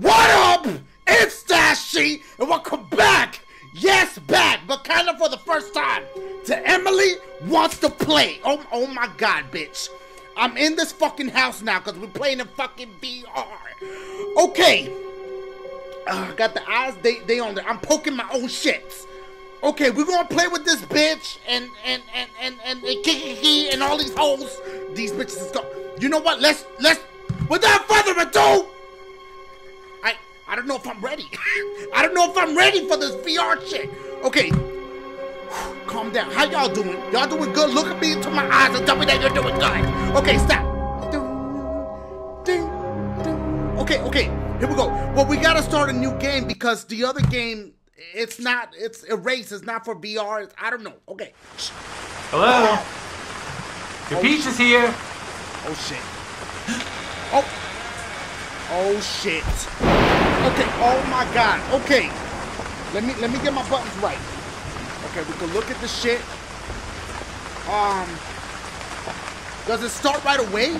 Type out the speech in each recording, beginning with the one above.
What up? It's Dashie, and welcome back. Yes, back, but kind of for the first time to Emily wants to play. Oh, oh my God, bitch. I'm in this fucking house now because we're playing in fucking VR. Okay. Uh, got the eyes, they, they on there. I'm poking my own shits. Okay, we're gonna play with this bitch and and and and and, and and all these hoes. These bitches is go. You know what? Let's let's without further ado. I I don't know if I'm ready. I don't know if I'm ready for this VR shit. Okay. Calm down. How y'all doing? Y'all doing good? Look at me into my eyes and tell me that you're doing good. Okay, stop. Okay, okay. Here we go. Well, we gotta start a new game because the other game it's not. It's erased. It's not for VR. It's, I don't know. Okay. Hello. Your Oh, peach is here. Oh shit. Oh. Oh shit. Okay. Oh my god. Okay. Let me let me get my buttons right. Okay, we can look at the shit. Um. Does it start right away?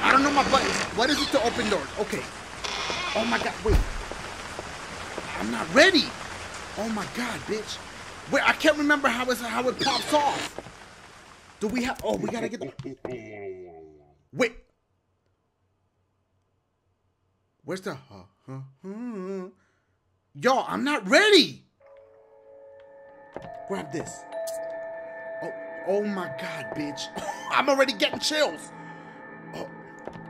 I don't know my buttons. What is it to open doors? Okay. Oh my god. Wait. I'm not ready. Oh my god, bitch. Wait, I can't remember how it how it pops off. Do we have? Oh, we gotta get. The, wait. Where's the? Uh, uh, uh, Yo, I'm not ready. Grab this. Oh, oh my god, bitch. I'm already getting chills. Oh,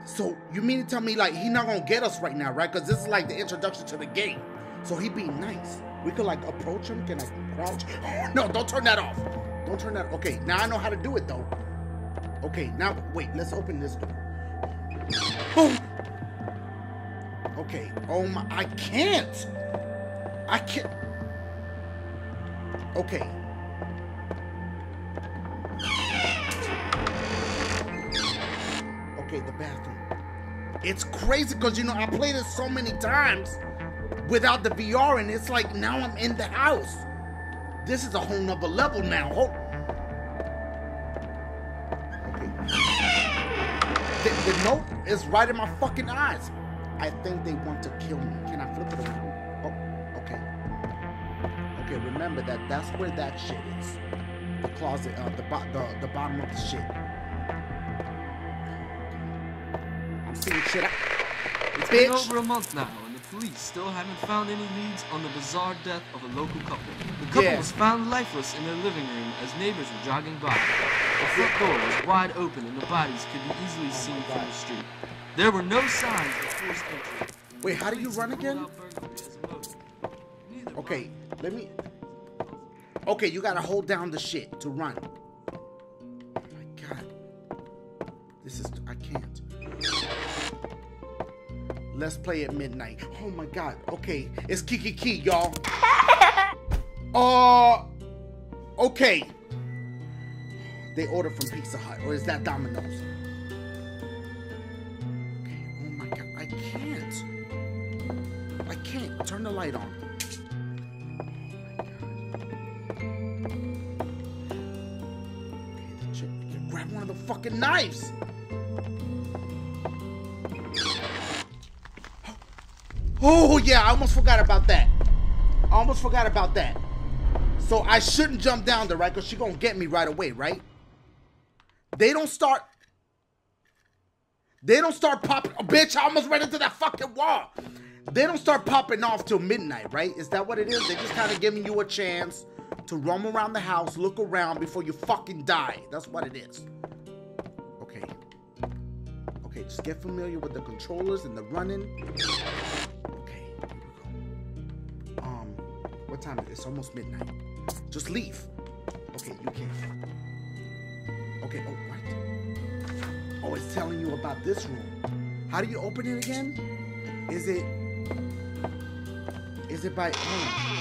so you mean to tell me like he not gonna get us right now, right? Because this is like the introduction to the game. So he be nice. We could like approach him. Can I crouch? no, don't turn that off. Turn that. Okay, now I know how to do it though. Okay, now wait. Let's open this door. Oh. Okay. Oh my. I can't. I can't. Okay. Okay, the bathroom. It's crazy because you know I played it so many times without the VR, and it's like now I'm in the house. This is a whole nother level now. The, note is right in my fucking eyes. I think they want to kill me. Can I flip it around? Oh, okay. Okay, remember that. That's where that shit is. The closet, uh, the, bo- the the bottom of the shit. I'm seeing shit. I- It's been over a month now, police still haven't found any leads on the bizarre death of a local couple. The couple Yeah. was found lifeless in their living room as neighbors were jogging by. The front door was wide open, and the bodies could be easily seen from the street. There were no signs of forced entry. Wait, how do you run again? Ruled out burglary as a motive. Neither Okay, let me. Okay, you gotta hold down the shit to run. Oh my god. This is. I can't. Let's play at midnight. Oh my god. Okay, it's Kiki Key, y'all. Uh. Okay. They order from Pizza Hut, or is that Domino's? Okay, oh my god. I can't. I can't. Turn the light on. Okay, the chick, grab one of the fucking knives. Oh yeah, I almost forgot about that. I almost forgot about that. So I shouldn't jump down there, right? Because she gonna get me right away, right? They don't start. They don't start popping. Oh, bitch, I almost ran into that fucking wall. They don't start popping off till midnight, right? Is that what it is? They're just kind of giving you a chance to roam around the house, look around before you fucking die. That's what it is. Okay. Okay, just get familiar with the controllers and the running. What time is it? It's almost midnight. Just leave. Okay, you can't. Okay, oh, what? Oh, it's telling you about this room. How do you open it again? Is it. Is it by. Oh.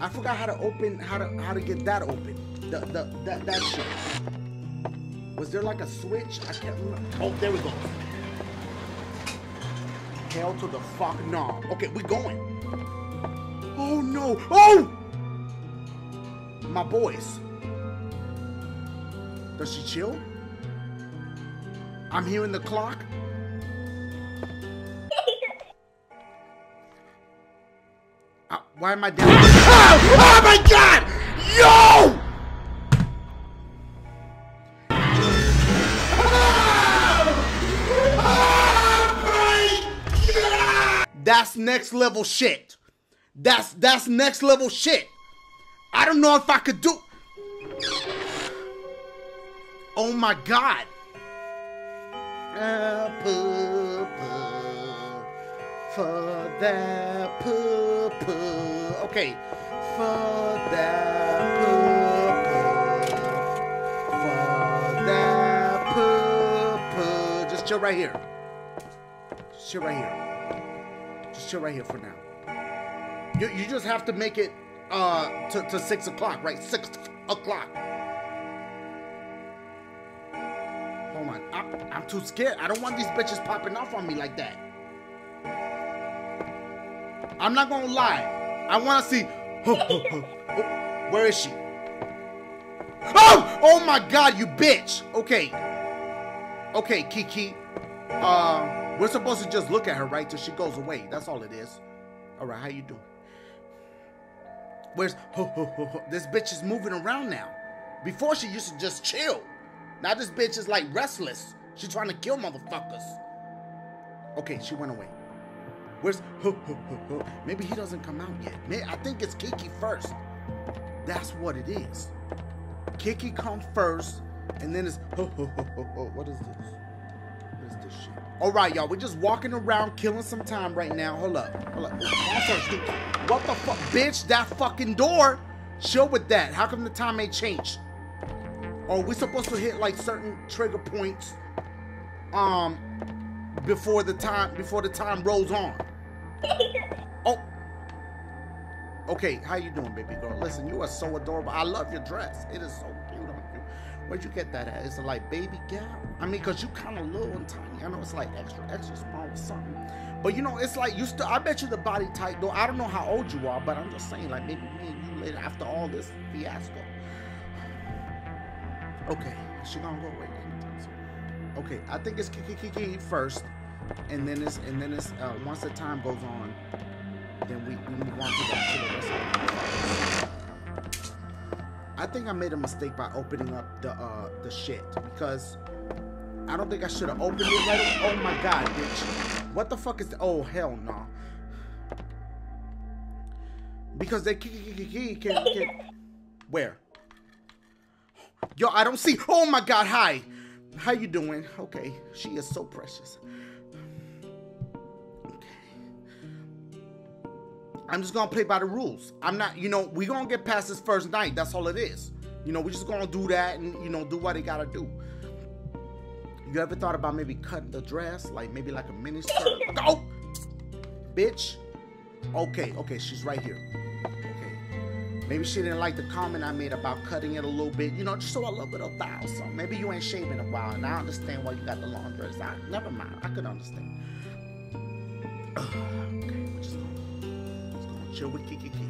I forgot how to open. How to how to get that open. The, the, that, that shit. Was there like a switch? I can't remember. Oh, there we go. Hell to the fuck no. Okay, we going. Oh no. Oh! My boys. Does she chill? I'm hearing the clock. Uh, why am I down? Oh, oh my god! Yo! That's next level shit. That's that's next level shit. I don't know if I could do. Oh my god. For that poo, poo. Okay, for that poo, poo, for that poo, poo. Just chill right here. Just chill right here. Just chill right here for now. You, you just have to make it uh to, to six o'clock, right? Six o'clock. Hold on. I'm, I'm too scared. I don't want these bitches popping off on me like that. I'm not gonna lie. I wanna see. Oh, where is she? Oh! Oh my god, you bitch! Okay. Okay, Kiki. Uh, we're supposed to just look at her, right? Till she goes away. That's all it is. Alright, how you doing? Where's ho, ho, ho, ho. this bitch is moving around now? Before she used to just chill. Now this bitch is like restless. She's trying to kill motherfuckers. Okay, she went away. Where's ho, ho, ho, ho. maybe he doesn't come out yet. Maybe, I think it's Kiki first. That's what it is. Kiki comes first, and then it's ho ho ho ho ho. what is this? All right, y'all. We're just walking around, killing some time right now. Hold up, hold up. What the fuck, bitch? That fucking door. Chill with that. How come the time ain't changed? Or are we supposed to hit like certain trigger points um before the time before the time rolls on? Oh. Okay, how you doing, baby girl? Listen, you are so adorable. I love your dress. It is so cute on you. Where'd you get that at? Is it like baby gal? I mean, cause you kind of little and tiny. I know it's like extra, extra small or something. But you know, it's like you still. I bet you the body type though. I don't know how old you are, but I'm just saying, like maybe me and you later after all this fiasco. Okay, she gonna go away. Okay, I think it's Kiki Kiki first, and then it's and then it's uh, once the time goes on, then we, we move on to the, to the rest of the I think I made a mistake by opening up the uh the shit because I don't think I should have opened it right. Oh my god, bitch. What the fuck is the oh hell no. Because they can, can, can where? Yo, I don't see. Oh my God, hi. How you doing? Okay, she is so precious. I'm just gonna play by the rules. I'm not, you know, we gonna get past this first night. That's all it is. You know, we just gonna do that and you know do what they gotta do. You ever thought about maybe cutting the dress, like maybe like a mini skirt? Go, oh! bitch. Okay, okay, she's right here. Okay, maybe she didn't like the comment I made about cutting it a little bit, you know, just so a little bit of style. So maybe you ain't shaving a while, and I understand why you got the long dress. I, never mind, I could understand. okay, we're just gonna, just gonna chill with Kiki Kiki.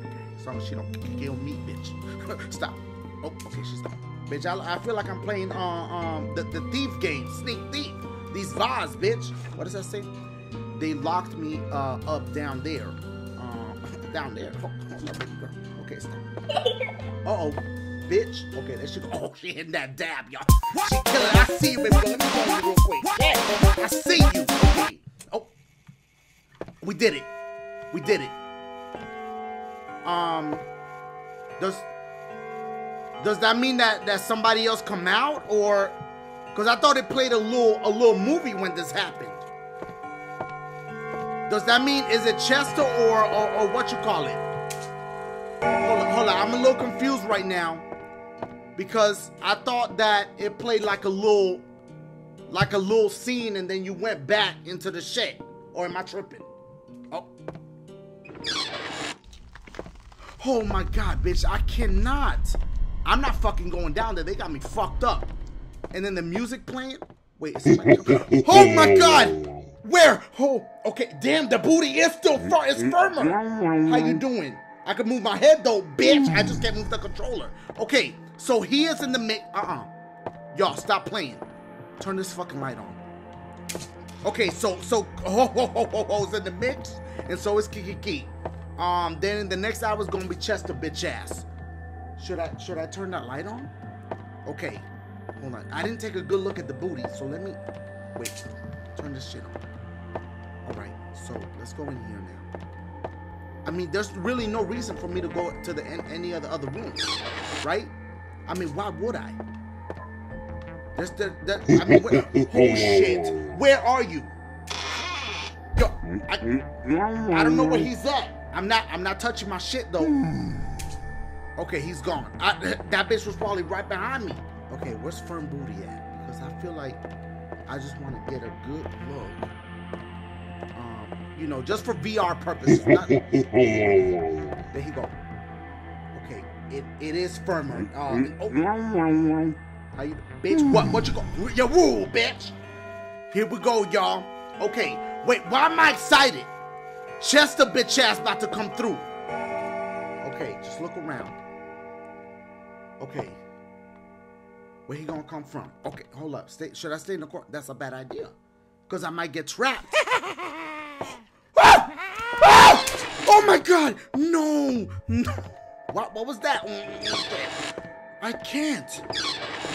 Okay, as long as she don't kill me, bitch. Stop. Oh, okay, she's gone. Bitch, I, I feel like I'm playing uh, um the, the thief game, sneak thief. These vase, bitch. What does that say? They locked me uh, up down there down there. Oh, baby girl. Okay, stop. Uh oh, bitch. Okay, there she go. Oh, she hitting that dab, y'all. She killing. I see you, baby girl. Let me call you real quick. Yeah, I see you. Okay. We did it. We did it. Um, does does that mean that that somebody else come out or? Because I thought it played a little a little movie when this happened. Does that mean is it Chester or or, or what you call it? Hold on, hold on. I'm a little confused right now because I thought that it played like a little like a little scene and then you went back into the shed. Or am I tripping? Oh my god, bitch, I cannot. I'm not fucking going down there. They got me fucked up. And then the music playing. Wait, is Oh my god! Where? Oh, okay. Damn, the booty is still far. It's firmer. How you doing? I can move my head though, bitch. I just can't move the controller. Okay, so he is in the mix. Uh-uh. Y'all, stop playing. Turn this fucking light on. Okay, so so ho ho ho ho ho's in the mix, and so is Kiki Key. Um, then the next hour is gonna be Chester bitch ass. Should I should I turn that light on? Okay, hold on. I didn't take a good look at the booty, so let me wait. Turn this shit on. All right, so let's go in here now. I mean, there's really no reason for me to go to the any other other room, right? I mean, why would I? There's the, the I mean, where, oh shit, where are you? Yo, I, I don't know where he's at. I'm not, I'm not touching my shit though. Okay, he's gone. I, that bitch was probably right behind me. Okay, where's Firm Booty at? Because I feel like I just want to get a good look. Um, you know, just for VR purposes. Not, there he go. Okay, it, it is firmer. Uh, oh. How you, bitch? What? What you go? Your rule, bitch. Here we go, y'all. Okay, wait. Why am I excited? Chester bitch ass about to come through. Okay, just look around. Okay. Where he gonna come from? Okay, hold up. Stay. Should I stay in the court? That's a bad idea, cause I might get trapped. ah! Ah! Oh my God! No! No! What? What was that? I can't.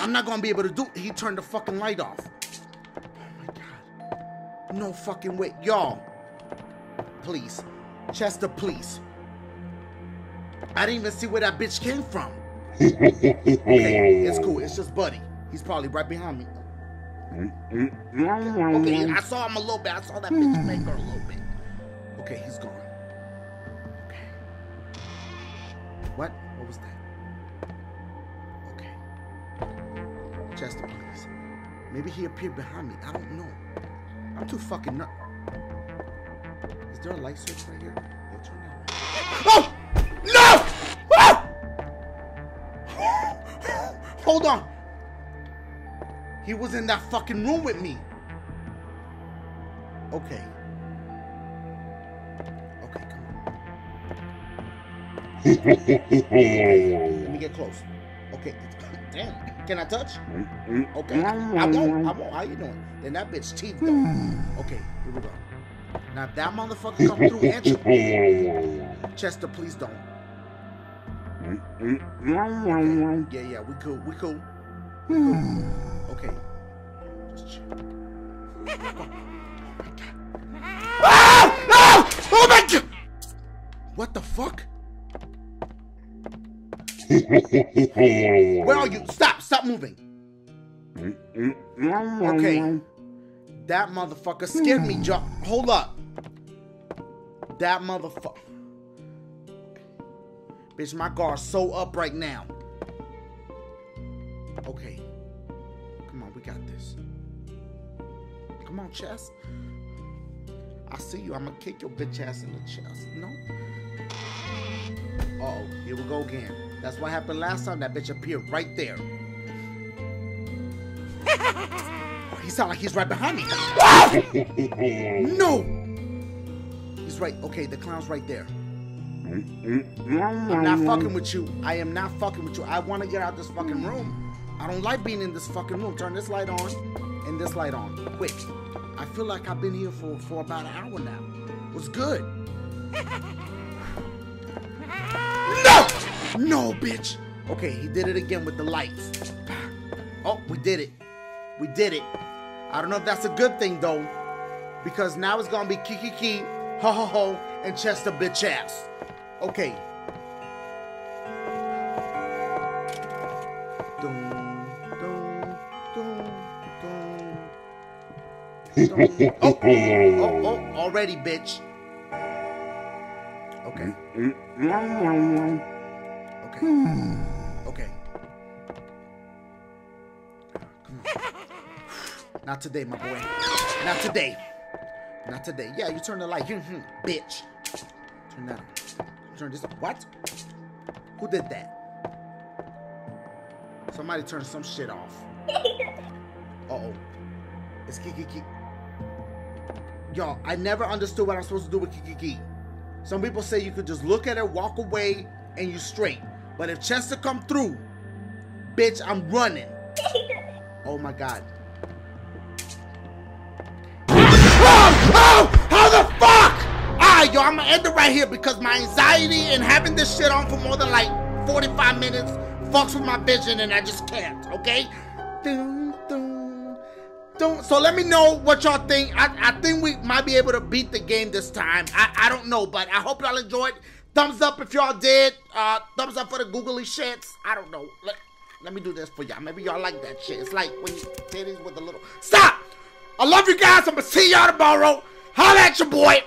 I'm not gonna be able to do He turned the fucking light off. Oh my god. No fucking way. Y'all. Please. Chester, please. I didn't even see where that bitch came from. okay, it's cool. It's just Buddy. He's probably right behind me. Okay, I saw him a little bit. I saw that bitch hmm. make her a little bit. Okay, he's gone. Okay. What? What was that? Okay. Chester, please. Maybe he appeared behind me. I don't know. I'm too fucking nut. Is there a light switch right here? Yeah, turn that. Oh! No! Ah! Hold on. He was in that fucking room with me. Okay. Okay, come on. Let me get close. Okay. Damn. Can I touch? Okay. I won't. I won't. How you doing? Then that bitch teeth though. Okay, here we go. Now if that motherfucker come through and Chester, please don't. Yeah, yeah, we cool. We cool. Okay. Just chill. Ah! Ah! Oh my god! What the fuck? Where are you? Stop! Stop moving! Okay. That motherfucker scared me, Joe. Hold up. That motherfucker. Bitch, my guard's so up right now. Okay. Come on, we got this. Come on, chest. I see you. I'm gonna kick your bitch ass in the chest. No? Uh oh, here we go again. That's what happened last time. That bitch appeared right there. he sound like he's right behind me. no! Right. Okay, the clown's right there. Mm-hmm. I'm not fucking with you. I am not fucking with you. I want to get out this fucking room. I don't like being in this fucking room. Turn this light on and this light on. Quick. I feel like I've been here for, for about an hour now. What's good? no! No, bitch. Okay, he did it again with the lights. Oh, we did it. We did it. I don't know if that's a good thing, though. Because now it's going to be Kiki Key, Ho Ho Ho, and Chester Bitch Ass. Okay. Dun. oh, oh, oh, already, bitch. Okay. Okay. Okay. Not today, my boy. Not today. Not today. Yeah, you turn the light. Hmm, hmm, bitch. Turn that on. Turn this on. What? Who did that? Somebody turned some shit off. Uh-oh. It's Kiki Kiki. Y'all, I never understood what I'm supposed to do with Kiki Kiki. Some people say you could just look at it, walk away, and you straight. But if Chester come through, bitch, I'm running. Oh my god. Alright, yo, I'm gonna end it right here because my anxiety and having this shit on for more than like 45 minutes fucks with my vision and I just can't, okay? Dun, dun, dun. So let me know what y'all think. I, I think we might be able to beat the game this time. I, I don't know, but I hope y'all enjoyed. Thumbs up if y'all did. Uh, thumbs up for the googly shits. I don't know. Let, let me do this for y'all. Maybe y'all like that shit. It's like when you titties with a little. Stop! I love you guys. I'm gonna see y'all tomorrow. Holla at your boy.